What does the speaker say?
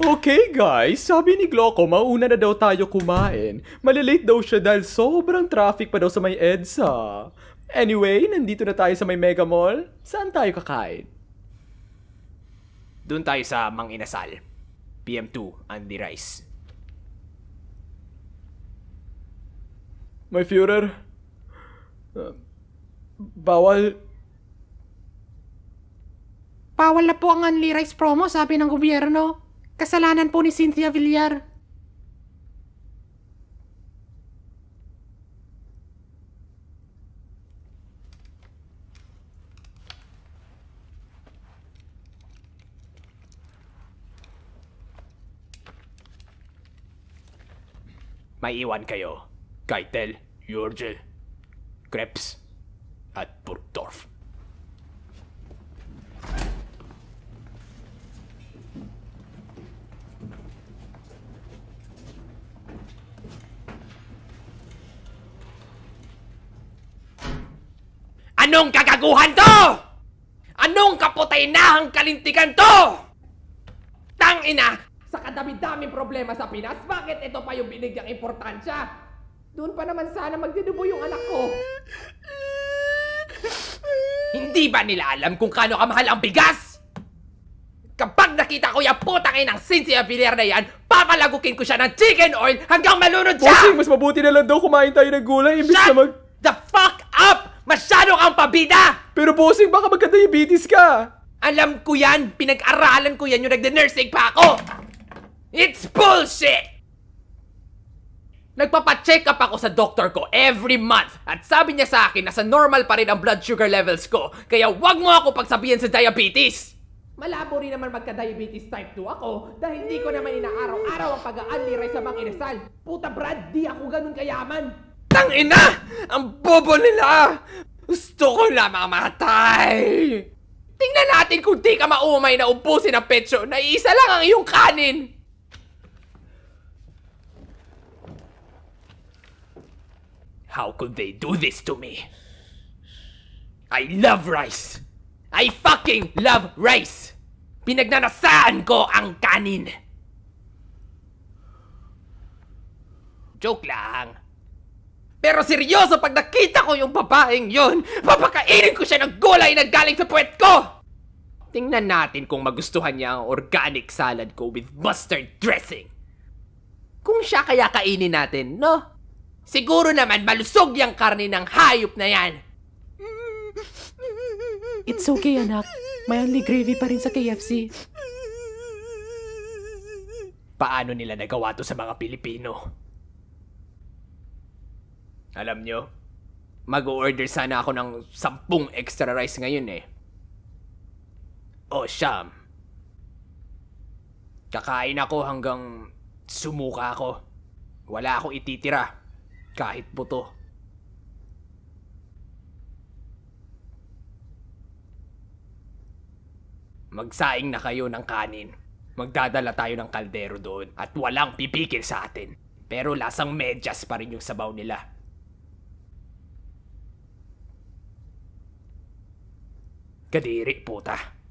Okay guys, sabi ni Gloco, mauna na daw tayo kumain. Malilate daw siya dahil sobrang traffic pa daw sa may EDSA. Anyway, nandito na tayo sa may Mega Mall. Saan tayo kakain? Doon tayo sa Mang Inasal. PM2, Andy Rice. My Führer, uh, bawal Bawal na po ang Unli Rice promo, sabi ng gobyerno. Kasalanan po ni Cynthia Villar. May iwan kayo. Keitel, Jurgel, Krebs, at Burgdorf. Anong kagaguhan to? Anong kaputinahang kalintigan to? Tang ina! Sa kadami-daming problema sa Pinas, bakit ito pa yung binigyang importansya? Doon pa naman sana magdidubo yung anak ko. Hindi ba nila alam kung kano kamahal ang bigas? Kapag nakita ko yung putang inang Cynthia Villar na yan, papalagukin ko siya ng chicken oil hanggang malunod siya! Bossing, mas mabuti na lang daw kumain tayo ng gulay imbis na Shut mag... Masyado kang pabida! Pero bossing, baka magka-diabetes ka! Alam ko yan! Pinag-aralan ko yan yung nagde-nursing pa ako! It's bullshit! Nagpapacheck up ako sa doktor ko every month at sabi niya sa akin na sa normal pa rin ang blood sugar levels ko kaya wag mo ako pagsabihan sa diabetes! Malabo rin naman magka-diabetes type 2 ako dahil hindi ko naman inaaraw-araw ang pag-aanliray sa mga inasal. Puta Brad, di ako ganun kayaman! Tangina! Ang bobo nila! Gusto ko na mamatay! Tingnan natin kung di ka maumay na ubusin ang petso na lang ang iyong kanin! How could they do this to me? I love rice! I fucking love rice! Pinagnanasaan ko ang kanin! Joke lang. Pero seryoso pag nakita ko yung babaeng yon, papakainin ko siya ng gulay na galing sa puwet ko! Tingnan natin kung magustuhan niya ang organic salad ko with mustard dressing. Kung siya kaya kainin natin, no? Siguro naman malusog yung karne ng hayop na yan. It's okay, anak. May only gravy pa rin sa KFC. Paano nila nagawa to sa mga Pilipino? Alam nyo, mag-order sana ako ng sampung extra rice ngayon eh. Oh, Sham. Kakain ako hanggang sumuka ako. Wala akong ititira. Kahit buto. Magsaing na kayo ng kanin. Magdadala tayo ng kaldero doon at walang pipikil sa atin. Pero lasang medyas pa rin yung sabaw nila. Kadiri, puta.